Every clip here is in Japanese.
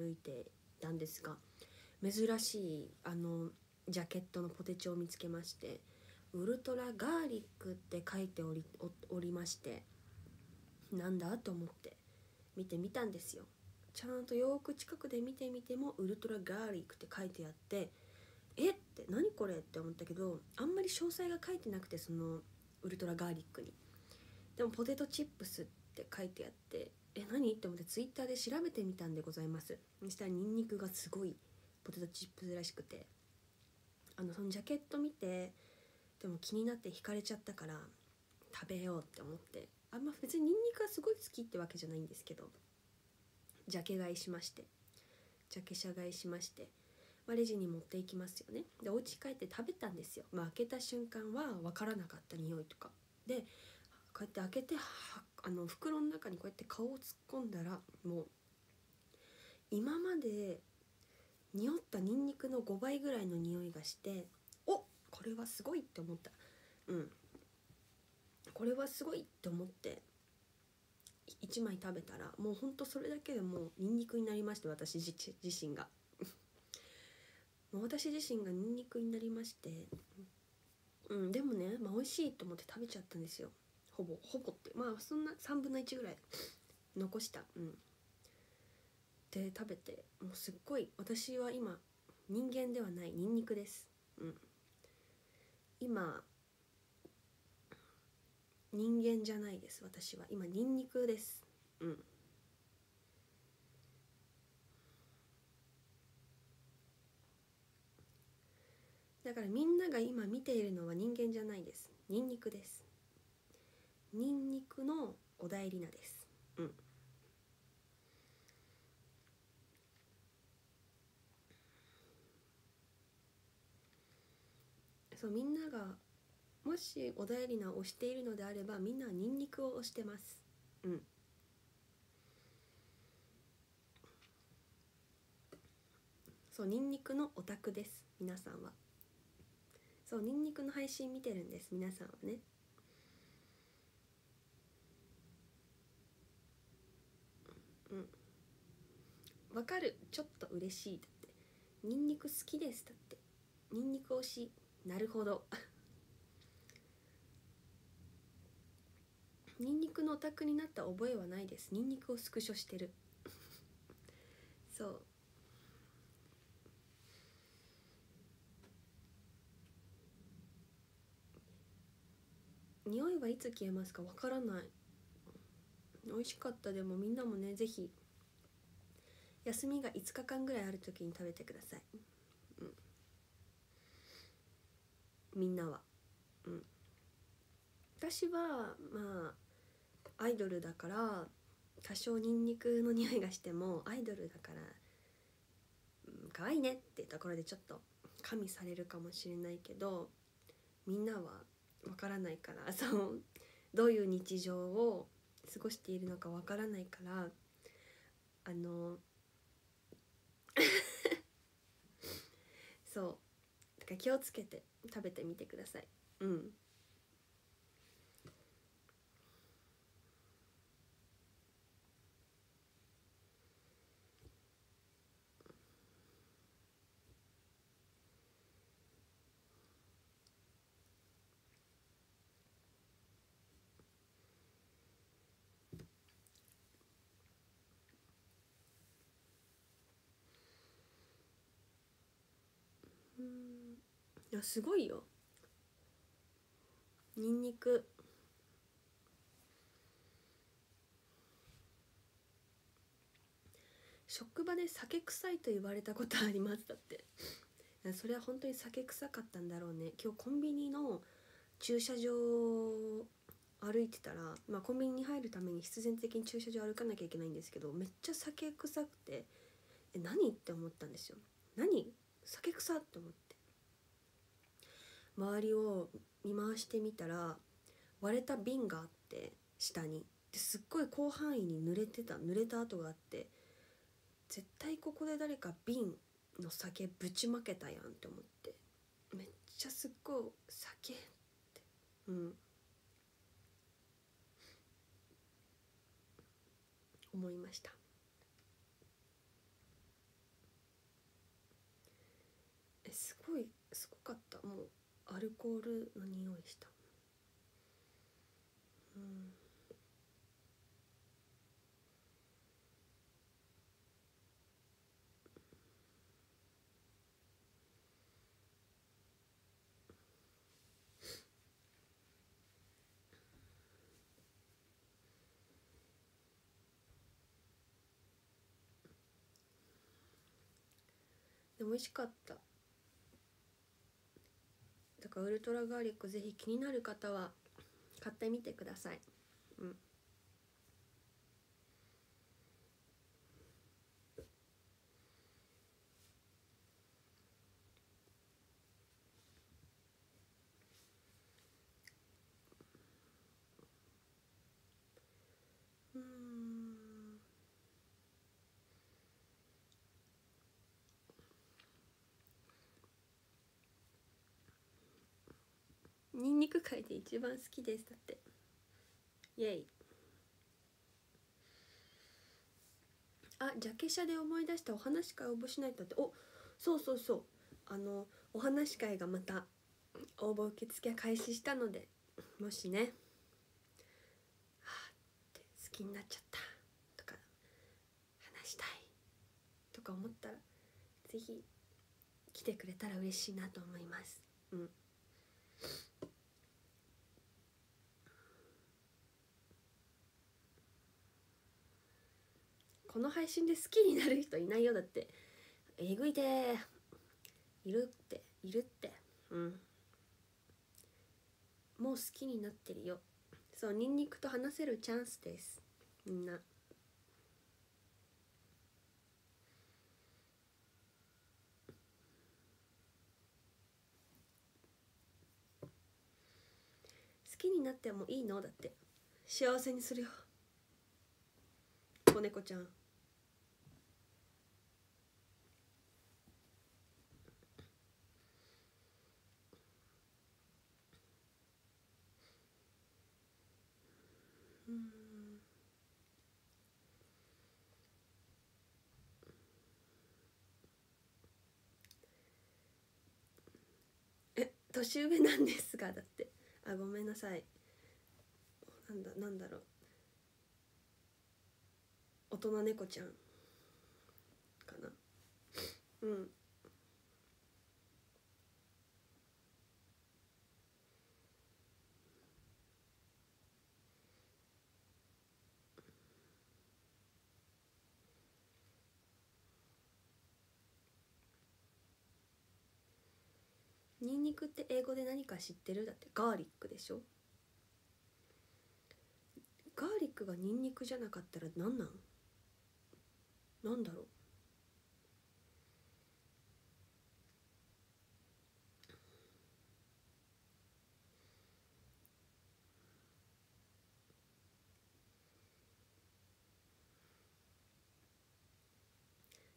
歩いてたんですが珍しいあのジャケットのポテチを見つけまして「ウルトラガーリック」って書いておりおりましてなんだと思って見てみたんですよ。ちゃんとよく近くで見てみても「ウルトラガーリック」って書いてあってえって何これって思ったけどあんまり詳細が書いてなくてそのウルトラガーリックに。でもポテトチップスって書いてあってえ何？って思ってツイッターで調べてみたんでございます。そしたらニンニクがすごいポテトチップスらしくて。あのそのジャケット見てでも気になって惹かれちゃったから食べようって思って。あんま別にニンニクがすごい好きってわけじゃないんですけど。ジャケ買いしまして。ジャケ写買いしまして。まあ、レジに持っていきますよね。でお家帰って食べたんですよ、まあ、開けた瞬間は分からなかった匂いとか。でこうやって開けてあの袋の中にこうやって顔を突っ込んだらもう今まで匂ったニンニクの5倍ぐらいの匂いがしておこれはすごいって思った。うん。これはすごいって思って1枚食べたらもうほんとそれだけでもうニンニクになりまして私自身が。もう私自身がニンニクになりましてうんでもね、まあ、美味しいと思って食べちゃったんですよ。ほぼほぼってまあそんな3分の1ぐらい残した。うん。で食べてもうすっごい私は今人間ではないニンニクです。うん。今人間じゃないです私は。今ニンニクです。うん。だからみんなが今見ているのは人間じゃないです。ニンニクです。ニンニクの小田絵里奈です。うん。そうみんながもし小田絵里奈を推しているのであればみんなニンニクを推してます。うん。そうニンニクのオタクです。皆さんは。そうニンニクの配信見てるんです。皆さんはね。わかる？ちょっと嬉しいだって。ニンニク好きですだって。ニンニク推し。なるほど。ニンニクのオタクになった覚えはないです。ニンニクをスクショしてる。そう。匂いはいつ消えますか？わからない。美味しかった。でもみんなもね是非休みが5日間ぐらいある時に食べてください、うん、みんなは。うん。私はまあアイドルだから多少ニンニクの匂いがしてもアイドルだから、うん、可愛いねってところでちょっと加味されるかもしれないけどみんなはわからないから そうどういう日常を過ごしているのかわからないからあのそう。だから気をつけて食べてみてください。うん。いやすごいよ。にんにく職場で酒臭いと言われたことあります。だって。それは本当に酒臭かったんだろうね。今日コンビニの駐車場歩いてたら、まあ、コンビニに入るために必然的に駐車場歩かなきゃいけないんですけどめっちゃ酒臭くて。え何？って思ったんですよ。何？酒臭って思って。周りを見回してみたら割れた瓶があって下に。ですっごい広範囲に濡れてた濡れた跡があって絶対ここで誰か瓶の酒ぶちまけたやんって思って。めっちゃすっごい酒って。うん。思いました。アルコールの匂いした。うん。でも美味しかった。かウルトラガーリックぜひ気になる方は買ってみてください。うん。ニンニク界で一番好きです。だって。イエイ。あジャケ写で思い出したお話し会応募しないとって。おそうそうそう。あのお話し会がまた応募受付開始したのでもしね。はあって好きになっちゃった。とか話したい。とか思ったらぜひ来てくれたら嬉しいなと思います。うん。この配信で好きになる人いないよだって。えぐいて。ーいるって。いるって。うん。もう好きになってるよ。そうニンニクと話せるチャンスです。みんな。好きになってもいいの？だって。幸せにするよ。子猫ちゃん。年上なんですがだって。あごめんなさい。なんだなんだろう。大人猫ちゃんかな。うん。ニンニクって英語で何か知ってる？だってガーリックでしょ？ガーリックがニンニクじゃなかったら何なん？なんだろう？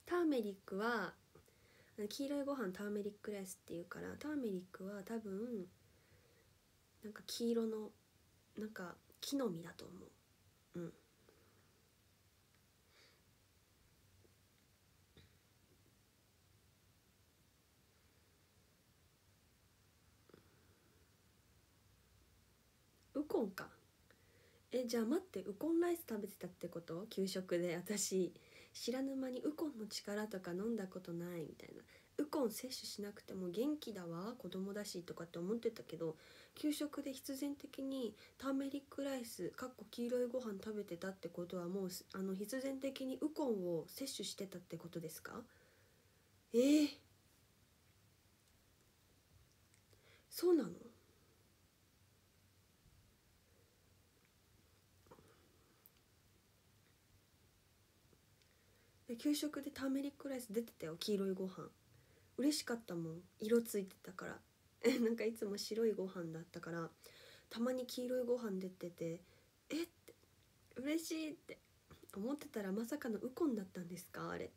ターメリックは黄色いご飯ターメリックライスっていうからターメリックは多分なんか黄色のなんか木の実だと思う。うん。ウコンか。えじゃあ待ってウコンライス食べてたってこと？給食で私。知らぬ間にウコンの力とか飲んだことないみたいな。ウコン摂取しなくても元気だわ子供だしとかって思ってたけど給食で必然的にターメリックライスかっこ黄色いご飯食べてたってことはもうあの必然的にウコンを摂取してたってことですか？えー、そうなの？で給食でターメリックライス出てたよ黄色いご飯。嬉しかったもん。色ついてたから。え なんかいつも白いご飯だったからたまに黄色いご飯出ててえって嬉しいって思ってたらまさかのウコンだったんですか？あれ。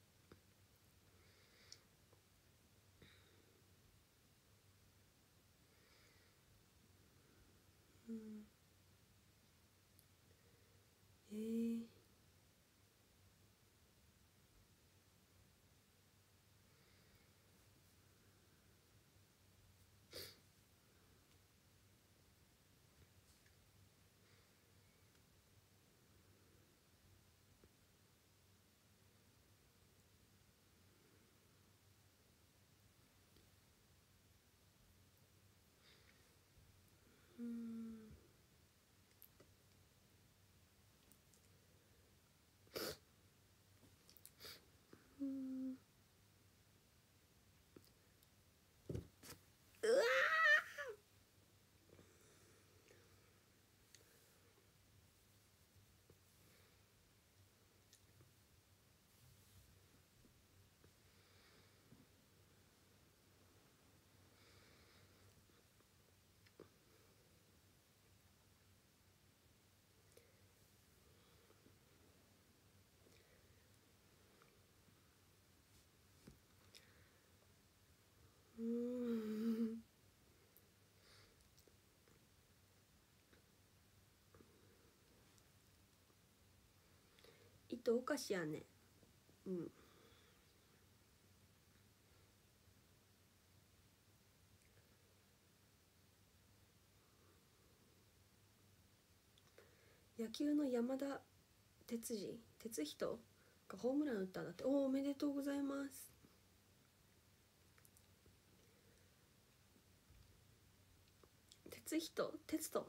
うん。糸おかしやね。うん。野球の山田哲司。哲人がホームラン打ったんだって。おおおめでとうございます。哲人哲人。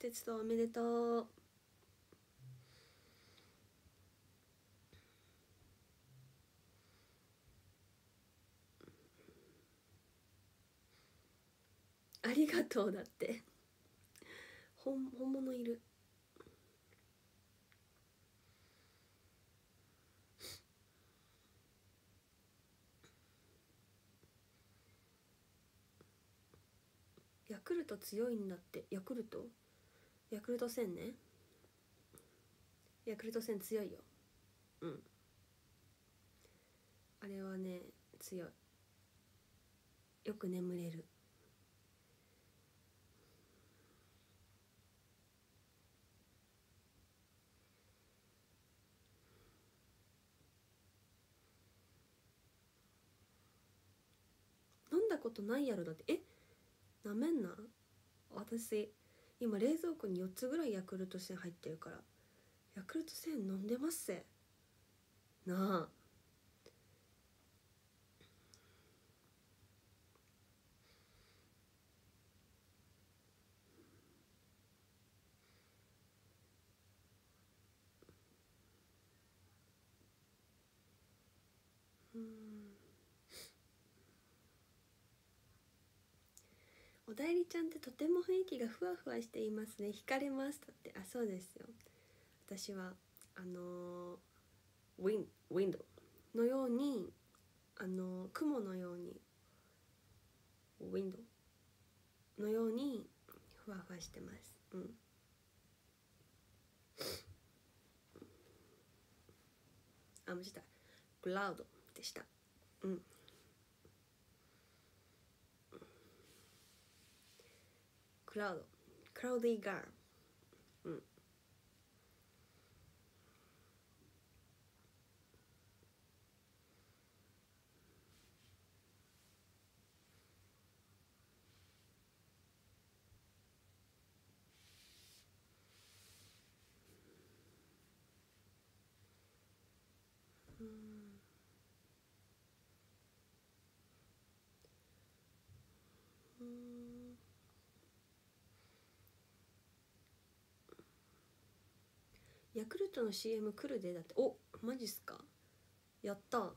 哲人おめでとう。ありがとうだって。本本物いる。クルト強いんだって。ヤクルト？ヤクルト戦ね。ヤクルト1000強いよ。うん。あれはね強い。よく眠れる。飲んだことないやろだって。え？っなめんな。私今冷蔵庫に4つぐらいヤクルト1000入ってるから。ヤクルト1000飲んでますせ。なあ。おだいりちゃんってとても雰囲気がふわふわしていますね。惹かれます。だってあそうですよ。私はあのー、ウィンウィンドのようにあのー、雲のようにウィンドのようにふわふわしてます。うん。あ間違った。クラウドでした。うんクラウドクラウディーガールうんうんうんヤクルトの CM 来るでだって。おマジっすか？やった。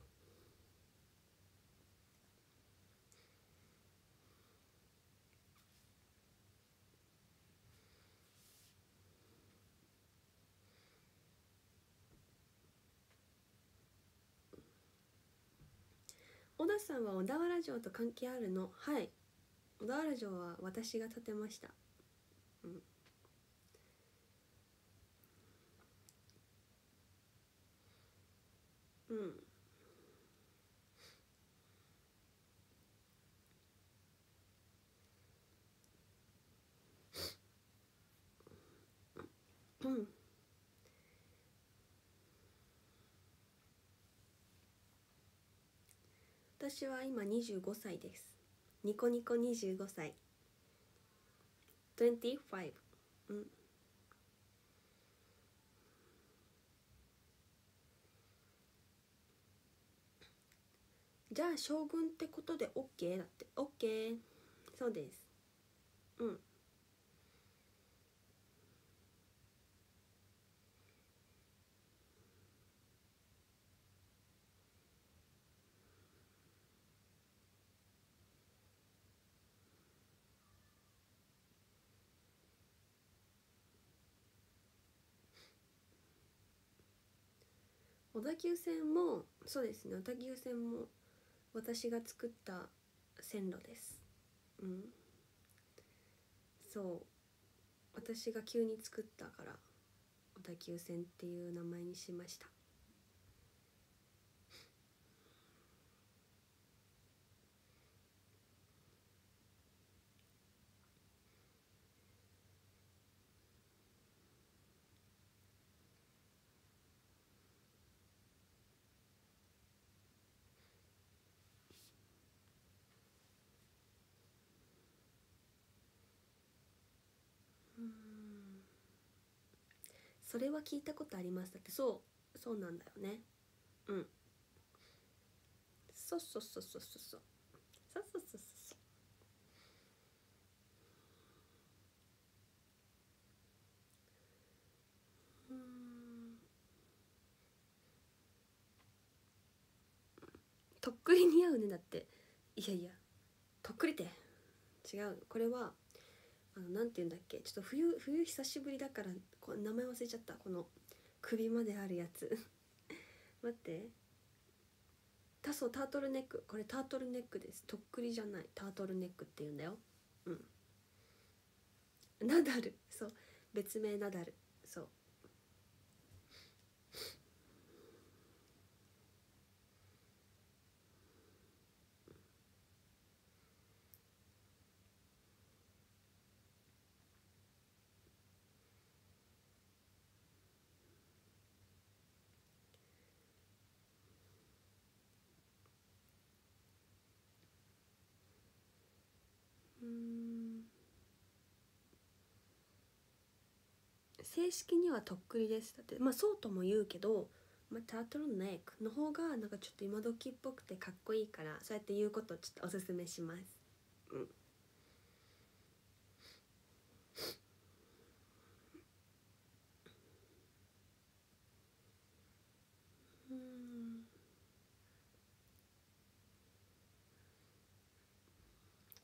小田さんは小田原城と関係あるの？はい。小田原城は私が建てました。うん。うん。うん。私は今25歳です。ニコニコ25歳。25うん。じゃあ将軍ってことで OK だって。OK そうです。うん。小田急線もそうですね。小田急線も私が作った線路です。うん。そう。私が急に作ったから小田急線っていう名前にしました。それは聞いたことありますだってそうそうなんだよね。うん。そうそうそうそうそうそう。そうそうそうそう。そうん。とっくり似合うねだって。いやいや。とっくりて違う。これはあのなんて言うんだっけ？ちょっと冬冬久しぶりだからこ名前忘れちゃった。この首まであるやつ。待って。タソタートルネック。これタートルネックです。とっくりじゃない。タートルネックって言うんだよ。うん。ナダル。そう。別名ナダルそううーん正式にはとっくりです。だってまあそうとも言うけど、まあ、タートルネックの方がなんかちょっと今時っぽくてかっこいいからそうやって言うことをちょっとおすすめします。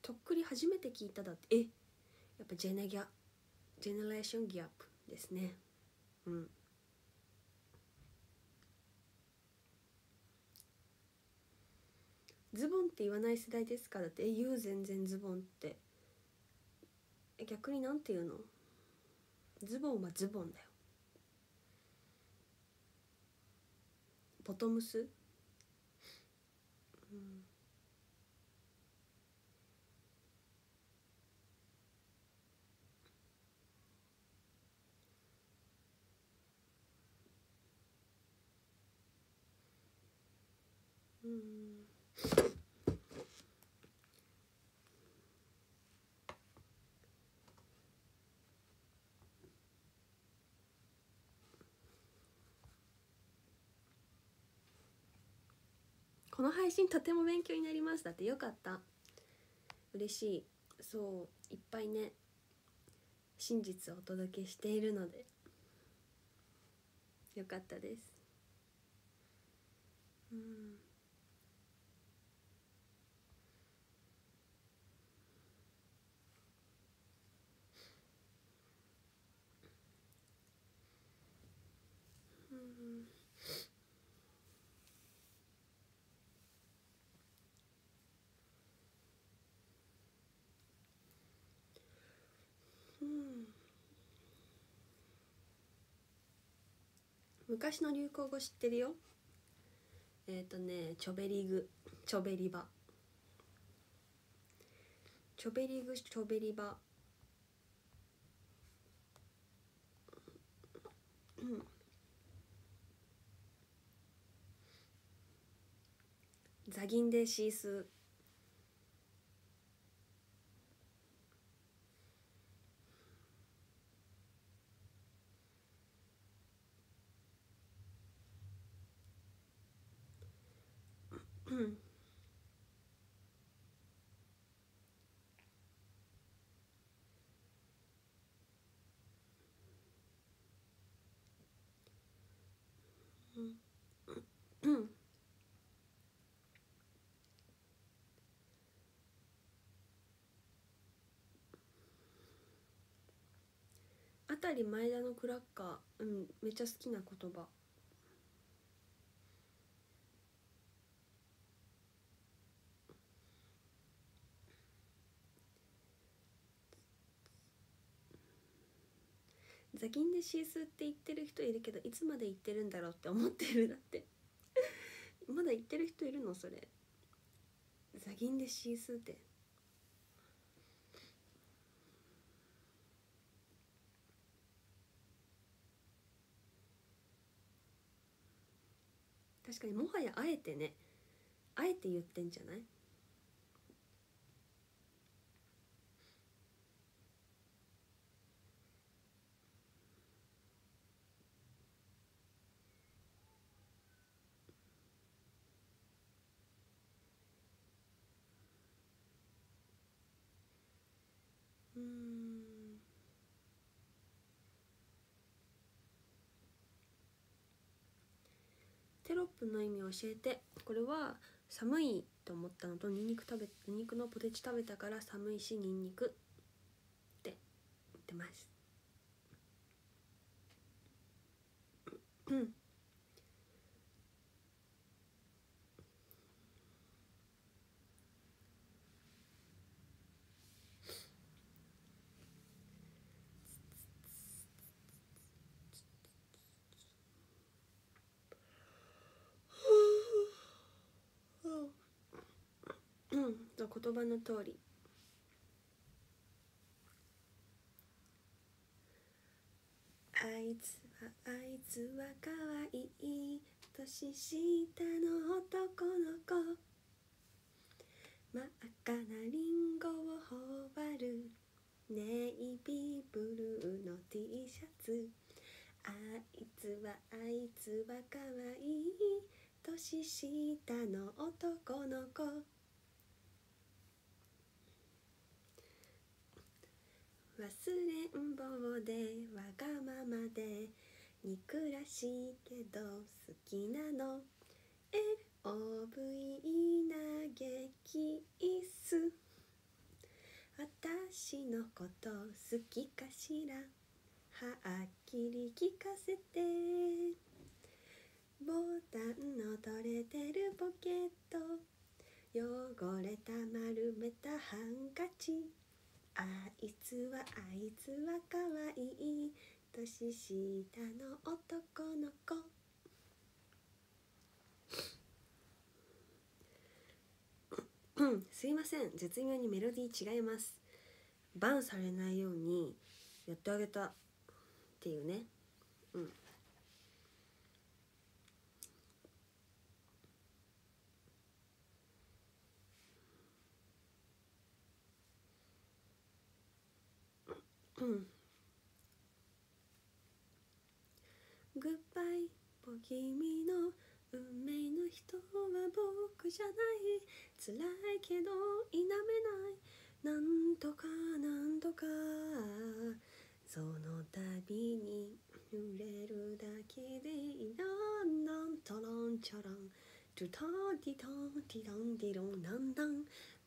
とっくり初めて聞いただってえやっぱジェネギャジェネレーションギャップ。ですね。うん。ズボンって言わない世代ですかだってえ言う全然ズボンって。逆になんて言うの？ズボンはズボンだよ。ボトムス？うん。この配信とても勉強になりますだってよかった。嬉しい。そういっぱいね真実をお届けしているので。よかったです。うん。昔の流行語知ってるよ。えっ、ー、とねチョベリグ。チョベリバ。チョベリグチョベリバ。うん。ザギンでシース。うん。うん。あたり前田のクラッカーうん。めっちゃ好きな言葉ザギンでシースって言ってる人いるけどいつまで言ってるんだろうって思ってるだって。まだ言ってる人いるの？それ。ザギンでシースって。確かにもはやあえてねあえて言ってんじゃないうんの意味を教えて。これは寒いと思ったのとニンニク食べニンニクのポテチ食べたから寒いしニンニクって言ってます。うんと言葉の通り。あいつはあいつはかわいい年下の男の子。真っ赤なリンゴを頬張る。ネイビーブルーの T シャツ。あいつはあいつはかわいい年下の男の子。忘れん坊でわがままで憎らしいけど好きなの。LOVE 投げキス。私のこと好きかしら。はっきり聞かせて。ボタンの取れてるポケット。汚れた丸めたハンカチ。あいつはあいつはかわいい年下の男の子。すいません。絶妙にメロディー違います。バンされないようにやってあげたっていうねうんうん。グッバイボ君の運命の人は僕じゃない。辛いけど否めない。なんとかなんとか。その度に揺れるだけでいろんなんとろんちょろん。トゥトンティトンティトンティロン。なんだん。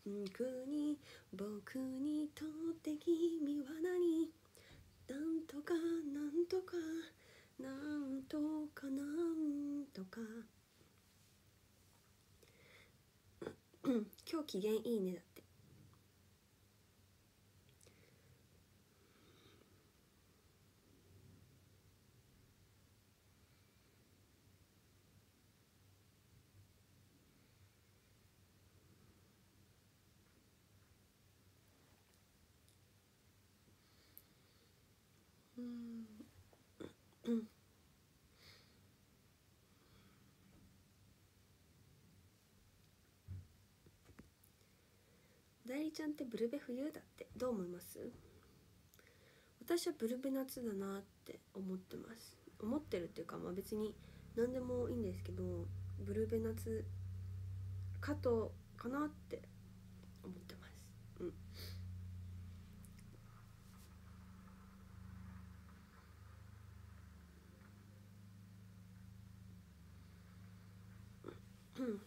僕に僕にとって君は何？なんとかなんとかなんとかなんとか。今日機嫌いいね。りちゃんってブルベ冬だってどう思います私はブルベ夏だなって思ってます。思ってるっていうかまあ別に何でもいいんですけどブルベ夏かとかなって思ってますうんうん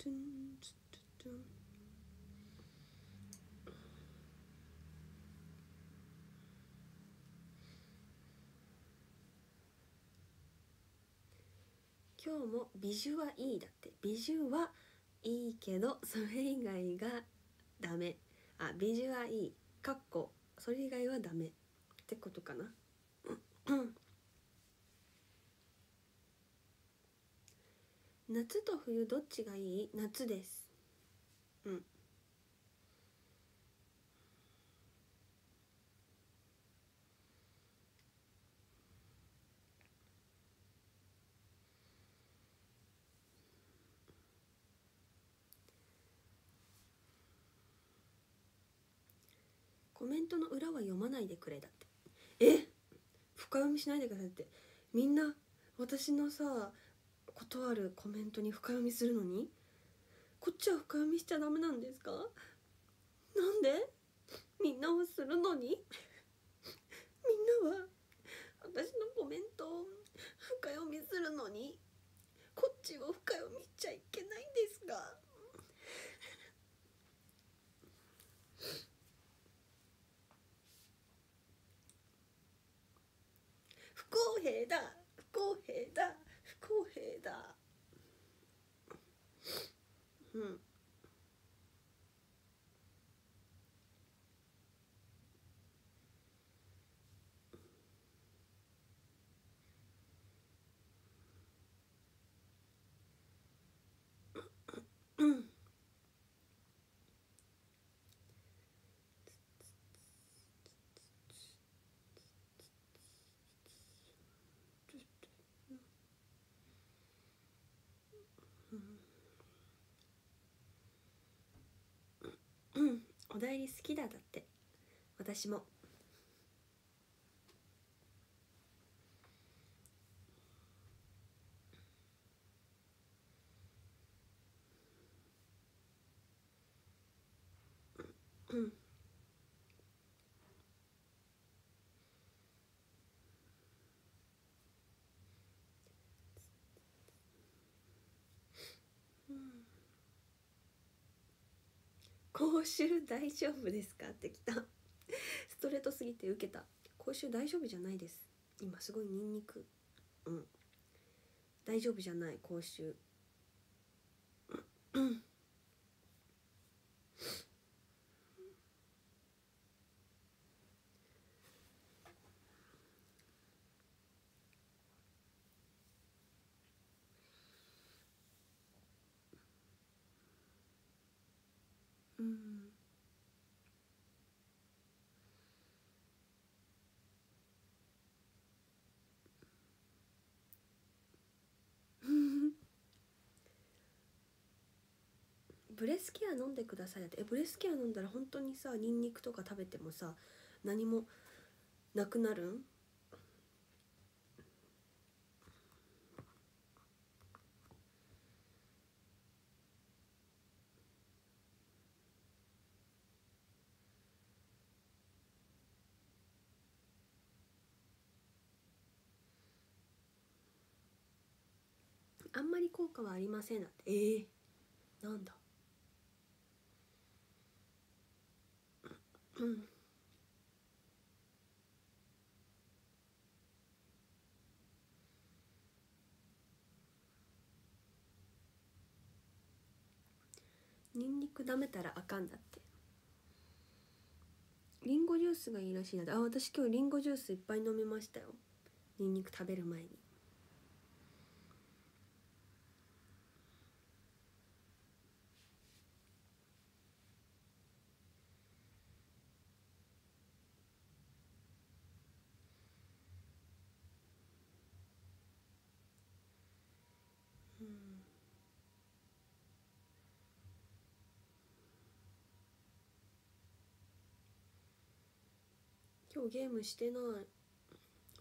今日も美女はいいだって。美女はいいけどそれ以外がダメ。あ美女はいい。かっこ。それ以外はダメ。ってことかなうん夏と冬どっちがいい？夏です。うん。コメントの裏は読まないでくれだって。え？深読みしないでくださいって。みんな私のさ断るコメントに深読みするのに？こっちは深読みしちゃダメなんですか？なんで？みんなはするのに？みんなは私のコメントを深読みするのに？こっちを深読みしちゃいけないんですか？不公平だ。不公平だ。公平だ。うんうんおだいり好きだだって。私も。うん。口臭大丈夫ですか？ってきた。ストレートすぎて受けた口臭大丈夫じゃないです。今すごいニンニク。うん。大丈夫じゃない口臭。ブレスケア飲んでくださいって。えブレスケア飲んだら本当にさニンニクとか食べてもさ何もなくなるん？あんまり効果はありませんだって。ええなんだ？うん。ニンニク舐めたらあかんだって。リンゴジュースがいいらしいなあ私今日リンゴジュースいっぱい飲みましたよ。ニンニク食べる前に。今日ゲームしてない。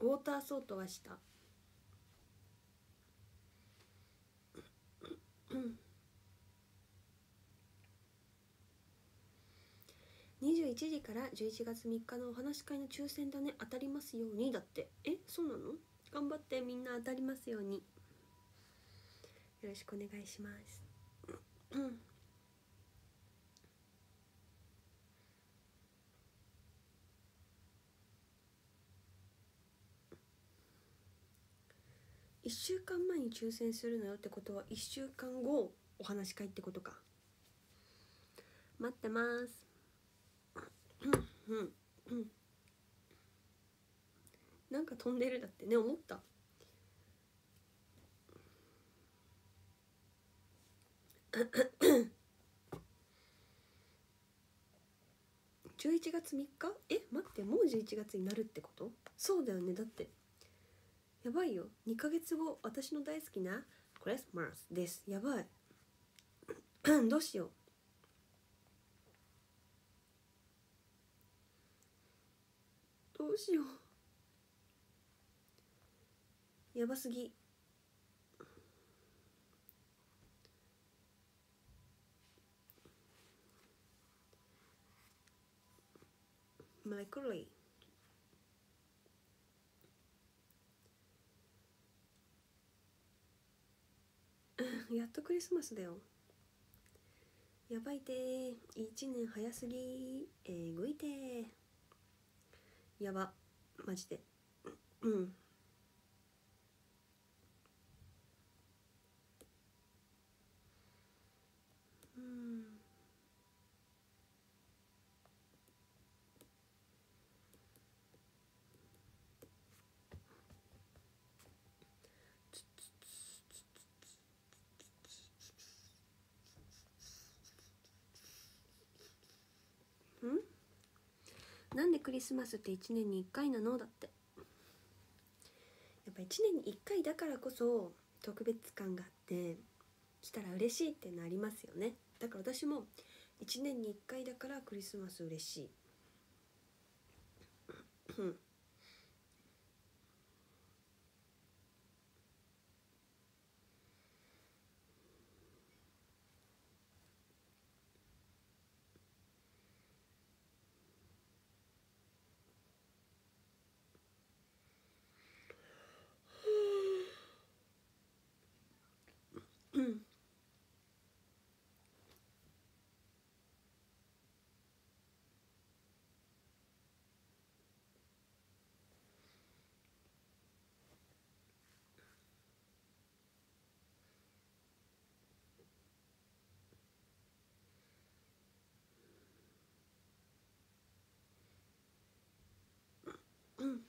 ウォーターソートはした。21時から11月3日のお話し会の抽選だね。当たりますように。だって。え？そうなの？頑張ってみんな当たりますように。よろしくお願いします。1週間前に抽選するのよってことは1週間後お話し会ってことか。待ってます。なんか飛んでるだってね思った。11月3日？え待ってもう11月になるってこと？そうだよねだって。やばいよ。2ヶ月後私の大好きなクリスマスです。やばい。どうしよう。どうしよう。やばすぎ。マイクロイ。やっとクリスマスだよ。やばいてー。1年早すぎえぐいてー。やば。マジで。うん。うん。なんでクリスマスって1年に1回なの？だって。やっぱ1年に1回だからこそ特別感があって来たら嬉しいってなりますよね。だから私も1年に1回だからクリスマス嬉しいうんうんうん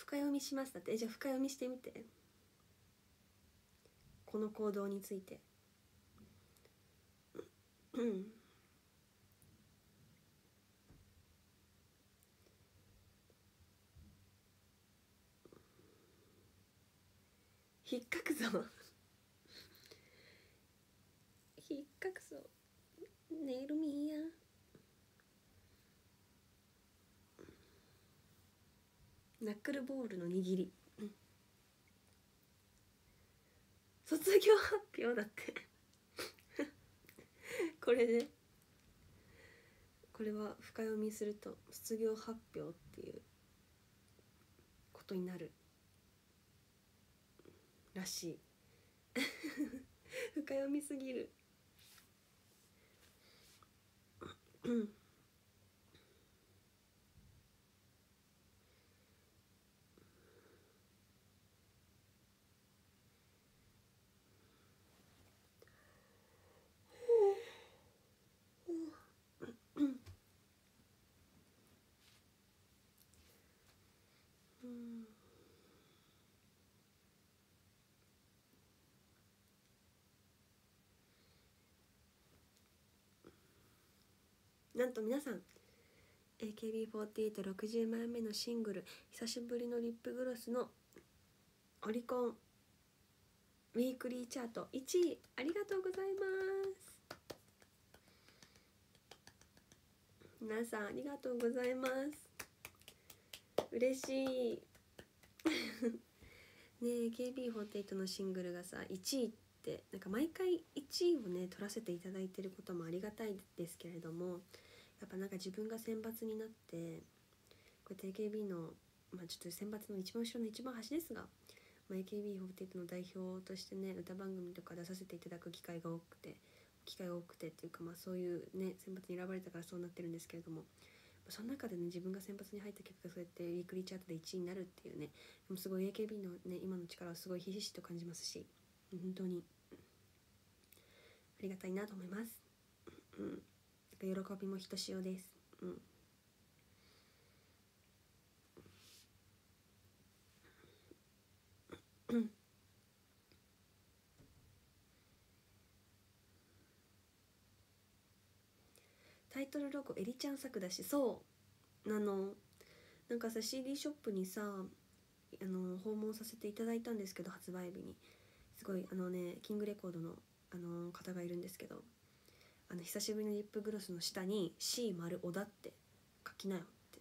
深読みしますだって？じゃあ深読みしてみて。この行動について。うん引っかくぞ。引っかくぞ。ネイルミーヤナックルボールの握り、うん。卒業発表だって。これでこれは深読みすると卒業発表っていうことになる。らしい。深読みすぎる。うんなんと皆さん AKB4860 枚目のシングル「久しぶりのリップグロス」のオリコンウィークリーチャート1位ありがとうございます。皆さんありがとうございます。嬉しい。ねえ KB48 のシングルがさ1位ってなんか毎回1位をね取らせていただいてることもありがたいですけれどもやっぱなんか自分が選抜になってこうやって AKB のまあちょっと選抜の一番後ろの一番端ですが、まあ、AKB48 の代表としてね歌番組とか出させていただく機会が多くて機会が多くてっていうかまあそういうね選抜に選ばれたからそうなってるんですけれどもその中でね自分が先発に入った曲がそうやってウィークリーチャートで1位になるっていうねでもすごい AKB のね今の力はすごいひしひしと感じますし本当にありがたいなと思います。うん。喜びもひとしおです。うん。タイトルロゴエリちゃん作だしそう。あのなんかさ CD ショップにさあの訪問させていただいたんですけど発売日に。すごいあのねキングレコードのあの方がいるんですけど。あの久しぶりのリップグロスの下に「C 丸小田」って書きなよって。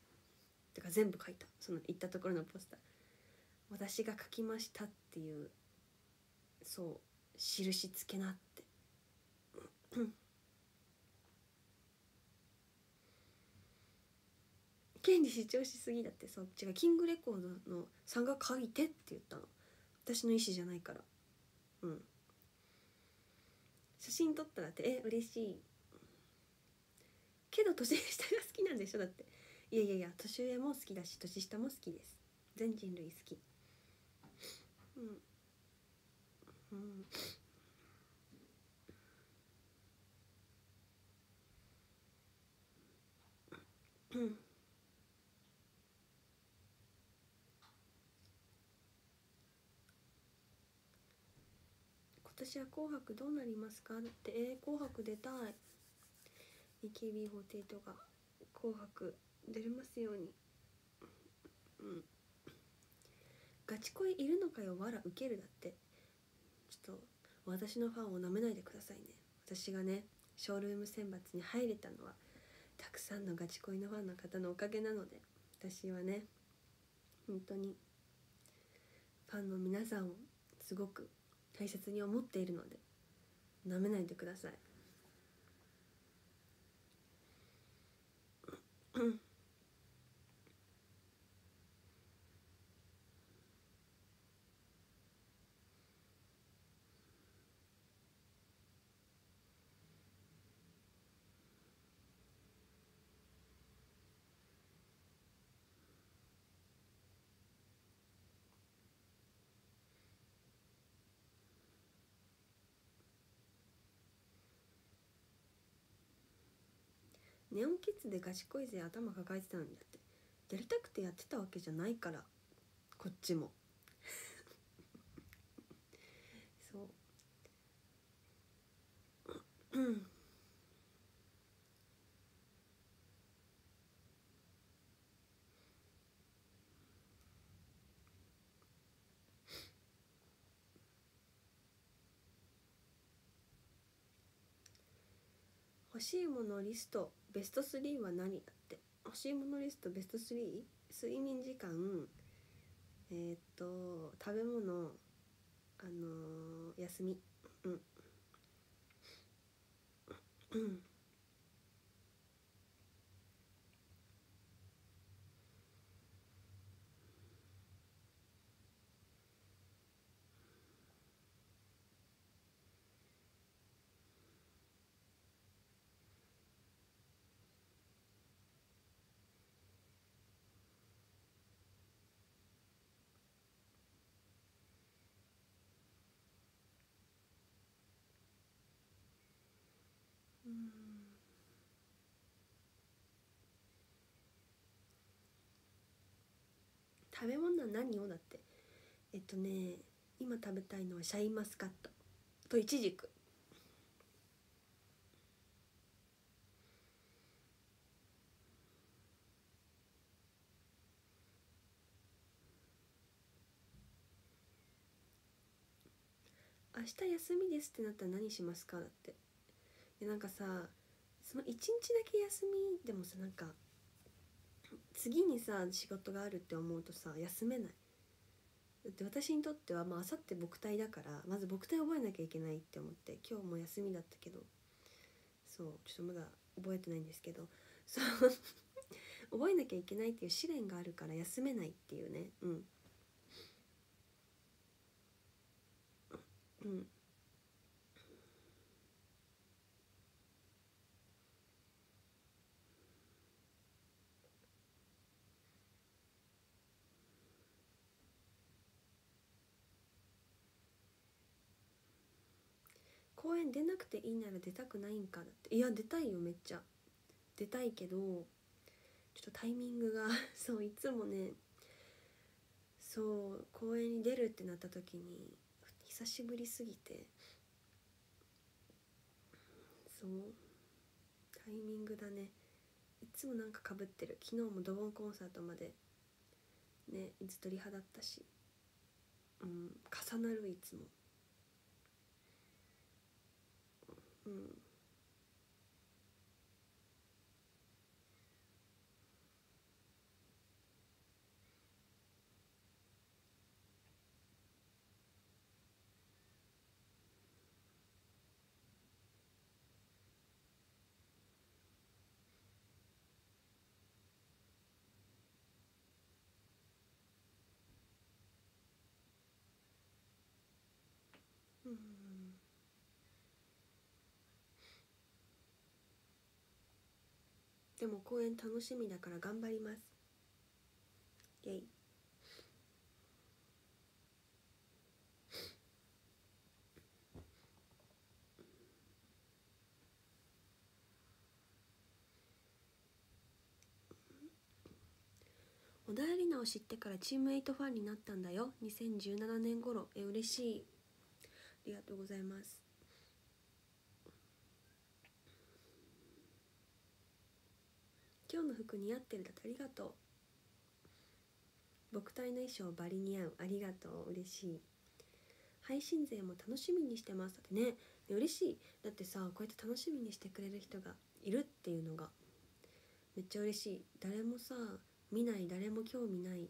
てか全部書いた。その行ったところのポスター。私が書きましたっていうそう印つけなって。権利主張しすぎだって。そっちがキングレコードのさんが書いてって言ったの。私の意思じゃないから。うん。写真撮ったらってえ嬉しい。けど年下が好きなんでしょ？だって。いやいやいや年上も好きだし年下も好きです。全人類好き。うん。うん。うん。今年は「紅白」どうなりますか？ってえー、紅白出たい AKB48 が「紅白」出れますようにうんガチ恋いるのかよわらウケるだって。ちょっと私のファンをなめないでくださいね。私がねショールーム選抜に入れたのはたくさんのガチ恋のファンの方のおかげなので私はね本当にファンの皆さんをすごく大切に思っているのでなめないでください。ネオンキッズでガチ恋勢頭抱えてたのにだってやりたくてやってたわけじゃないからこっちも。そう。うん欲しいものリスト。ベスト3は何だって？欲しいものリストベスト 3? 睡眠時間えー、っと食べ物あのー、休みうん食べ物は何をだって。えっとね今食べたいのはシャインマスカット。とイチジク明日休みですってなったら何しますか？だって。いやなんかさその一日だけ休みでもさなんか次にさ仕事があるって思うとさ休めない。だって私にとってはまあ明後日牧体だからまず牧体覚えなきゃいけないって思って今日も休みだったけど。そうちょっとまだ覚えてないんですけど。そう。覚えなきゃいけないっていう試練があるから休めないっていうね。うん。うん。公園出なくていいなら出たくないんかだって。いや出たいよめっちゃ。出たいけどちょっとタイミングが そういつもねそう公園に出るってなった時に久しぶりすぎてそうタイミングだね。いつもなんかかぶってる。昨日もドボンコンサートまでねずっとリハだったしうん重なるいつも。Hmm. Mm-hmm. でも公演楽しみだから頑張ります。イェイ。小田絵里奈を知ってからチーム8ファンになったんだよ。2017年頃。え嬉しい。ありがとうございます。今日の服似合ってるだってありがとう。僕体の衣装バリ似合う。ありがとう。嬉しい。配信勢も楽しみにしてます。だってね嬉しい。だってさこうやって楽しみにしてくれる人がいるっていうのが。めっちゃ嬉しい。誰もさ見ない。誰も興味ない。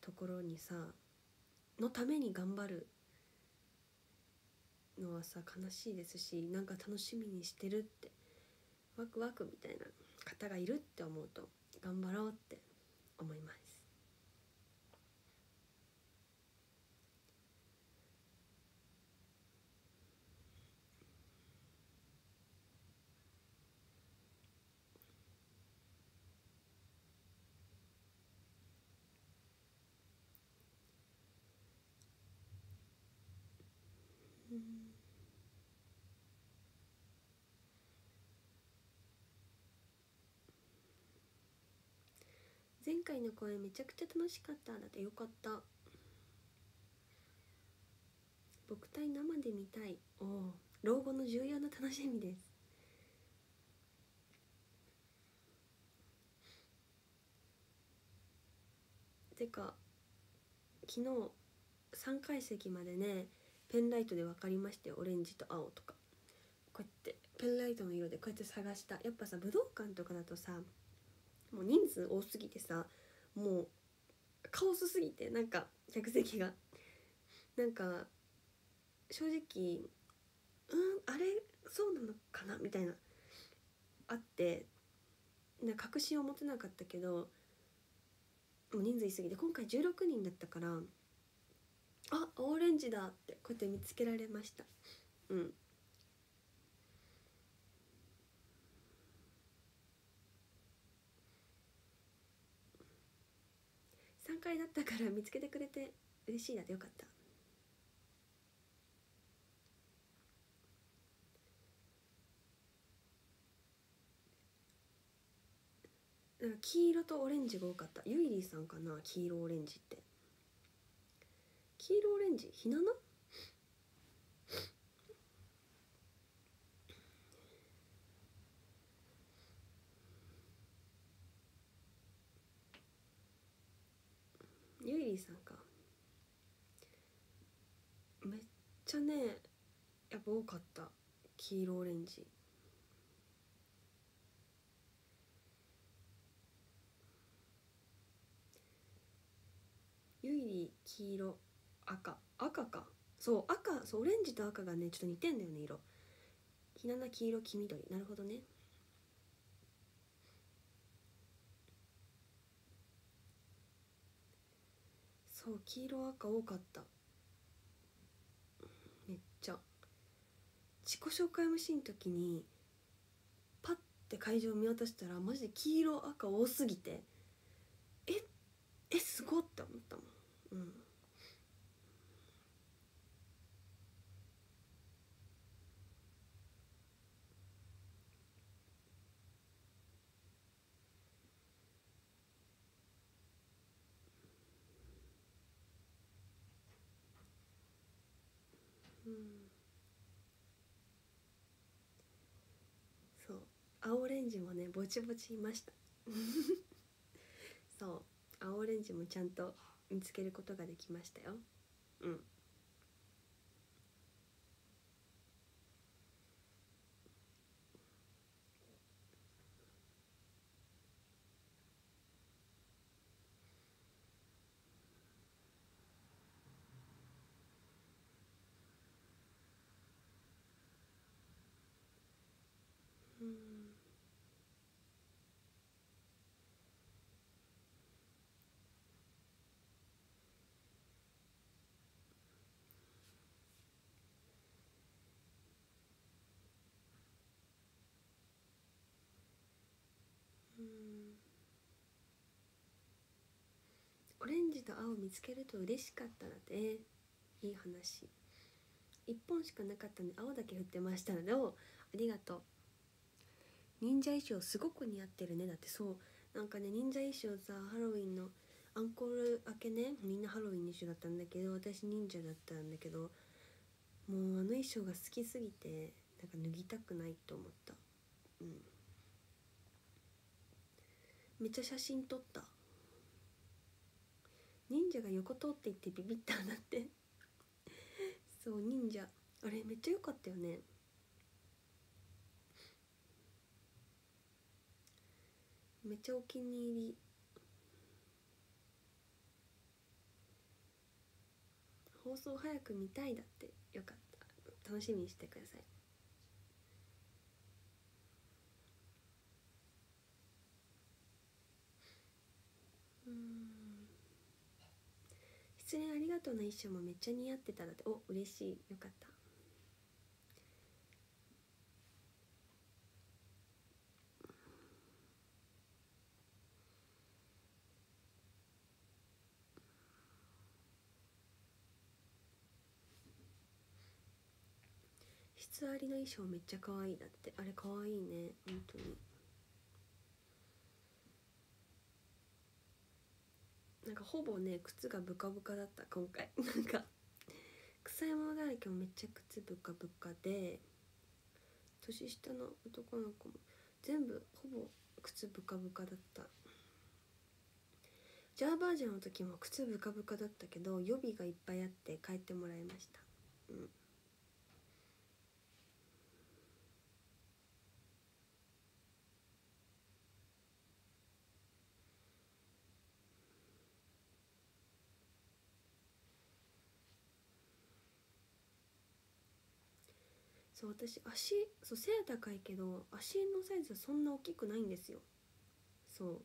ところにさのために頑張る。のはさ悲しいですしなんか楽しみにしてるって。ワクワクみたいな方がいるって思うと頑張ろうって思います。前回の公演めちゃくちゃ楽しかった。だってよかった僕体生で見たい。おお老後の重要な楽しみです。てか昨日3階席までねペンライトで分かりましたよオレンジと青とか。こうやってペンライトの色でこうやって探した。やっぱさ武道館とかだとさもう人数多すぎてさもうカオスすぎてなんか客席が。なんか正直うんあれ？そうなのかな？みたいな。あってな確信を持てなかったけどもう人数いすぎて今回16人だったからあオレンジだってこうやって見つけられました。うん。階だったから見つけてくれて嬉しいなってよかった。なんか黄色とオレンジが多かった。ゆいりーさんかな？黄色オレンジって。黄色オレンジ？ひなな？ゆいりさんか。めっちゃねやっぱ多かった。黄色オレンジ。ゆいり黄色赤。赤か。そう赤そうオレンジと赤がねちょっと似てんだよね色。ひなな黄色黄緑。なるほどね。そう黄色赤多かった。めっちゃ。自己紹介 MC の時にパッて会場見渡したらマジで黄色赤多すぎてええすごって思ったもんうん。うんそう青オレンジもねぼちぼちいました。そう青オレンジもちゃんと見つけることができましたよ。うんうん。オレンジと青見つけると嬉しかったらでいい話。1本しかなかったので青だけ振ってましたのでありがとう。忍者衣装すごく似合ってるね。だってそう。なんかね忍者衣装さハロウィンのアンコール明けねみんなハロウィンの衣装だったんだけど私忍者だったんだけどもうあの衣装が好きすぎてなんか脱ぎたくないと思った。うん。めっちゃ写真撮った。忍者が横通っていってビビったんだって。そう忍者。あれめっちゃ良かったよね。めっちゃお気に入り。放送早く見たいだって。よかった。楽しみにしてください。うん。恋ありがとうの衣装もめっちゃ似合ってただって。お嬉しい。よかった。質ありの衣装めっちゃ可愛いだって。あれ可愛いね。本当に。なんかほぼね靴がブカブカだった今回。なんか臭いものだらけもめっちゃ靴ブカブカで年下の男の子も全部ほぼ靴ブカブカだった。ジャーバージョンの時も靴ブカブカだったけど予備がいっぱいあって帰ってもらいました。うん。そう私足そう背は高いけど足のサイズはそんな大きくないんですよ。そう。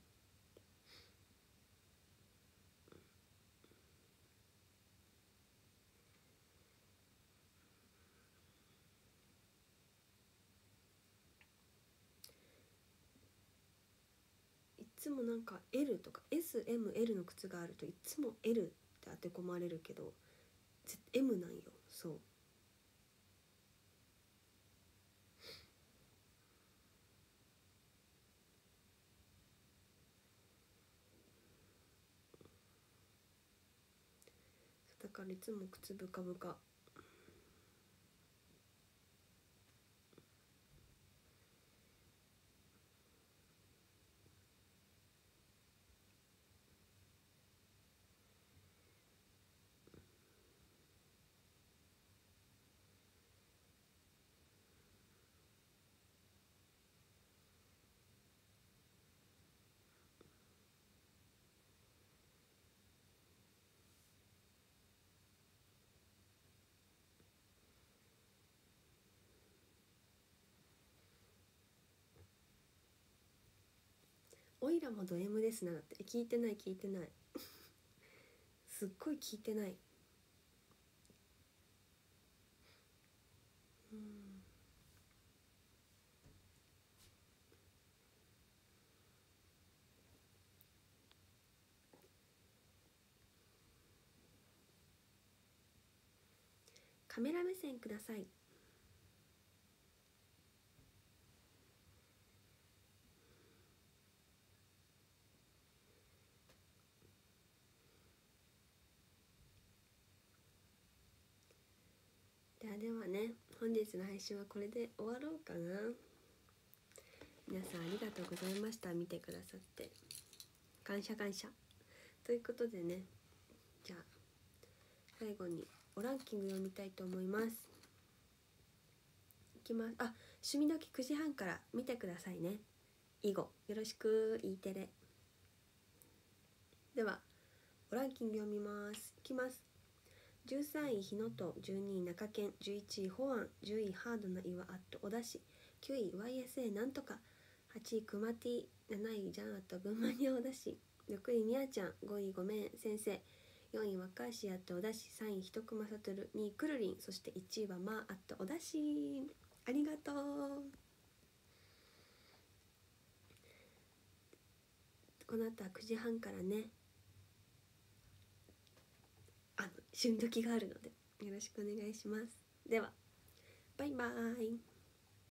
いつもなんか L とか SML の靴があるといつも L って当て込まれるけど M なんよ。そうだからいつも靴ぶかぶか。イラもド M ですなって聞いてない聞いてない すっごい聞いてない。うん。カメラ目線ください。ではね本日の配信はこれで終わろうかな。皆さんありがとうございました。見てくださって。感謝感謝。ということでね。じゃあ最後におランキング読みたいと思います。いきます。あ趣味時9時半から。見てくださいね。以後。よろしく。E テレ。ではおランキング読みます。いきます。13位日野と12位中堅11位保安10位ハードな岩アットおだし9位 YSA なんとか8位クマティ7位ジャンアット群馬におだし6位みやちゃん5位ごめん先生4位若石アットおだし3位ひとくまさとる2位くるりんそして1位はまあアットおだしありがとう。この後は9時半からね。旬時があるのでよろしくお願いします。ではバイバーイ。